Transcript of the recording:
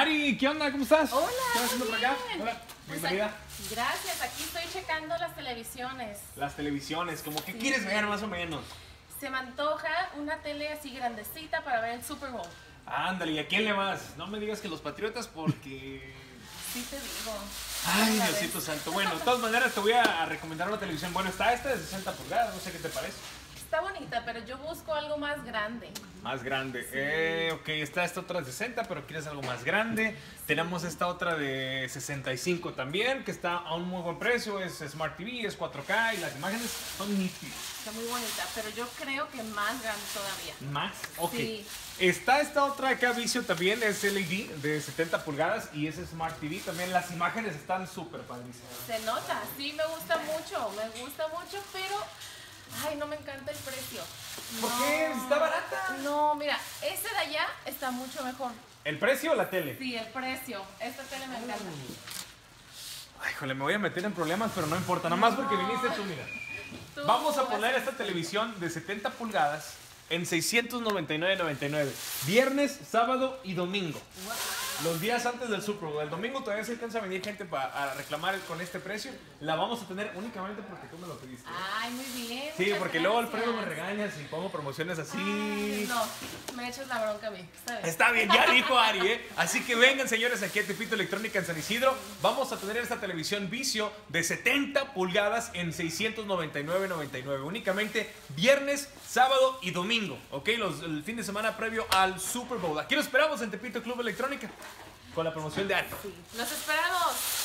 Ari, ¿qué onda? ¿Cómo estás? Hola, ¿Qué estás haciendo por acá? Hola, Pues bienvenida. aquí- gracias, aquí estoy checando las televisiones. Las televisiones, como que Sí. quieres ver más o menos. Se me antoja una tele así grandecita para ver el Super Bowl. Ándale, ¿y a quién le vas? No me digas que los patriotas porque... Sí te digo. Ay, Diosito santo. Bueno, de todas maneras te voy a recomendar una televisión. Bueno, está esta de 60 pulgadas, no sé qué te parece. Está bonita, pero yo busco algo más grande. Más grande. Eh, ok, está esta otra de 60, pero quieres algo más grande. Tenemos esta otra de 65 también, que está a un muy buen precio. Es Smart TV, es 4K y las imágenes son nítidas. Está muy bonita, pero yo creo que más grande todavía. Más. Ok. Sí. Está esta otra acá, Vicio también, es LED de 70 pulgadas y es Smart TV también. Las imágenes están súper padrísimas. Se nota, sí me gusta mucho, me gusta mucho, pero ay, no me encanta el precio. ¿Por No. qué? Está barata. No, mira, ese de allá está mucho mejor. ¿El precio o la tele? Sí, el precio. Esta tele me encanta. Ay, híjole, me voy a meter en problemas, pero no importa. Nada más porque viniste tú, mira. Tú Vamos a vas poner esta televisión de 70 pulgadas en 699.99. Viernes, sábado y domingo. Los días antes del Super Bowl. El domingo todavía se alcanza a venir gente para reclamar con este precio. La vamos a tener únicamente porque tú me lo pediste. Ay, muy bien. Sí, porque luego gracias. Alfredo me regaña si pongo promociones así. Ay, no, me echas la bronca a mí. Está bien. Está bien, ya dijo Ari, ¿eh? Así que vengan, señores, aquí a Tepito Electrónica en San Isidro. Vamos a tener esta televisión vicio de 70 pulgadas en 699.99. Únicamente viernes, sábado y domingo, ¿ok? Los, el fin de semana previo al Super Bowl. Aquí lo esperamos en Tepito Club Electrónica con la promoción de Ari. Los esperamos.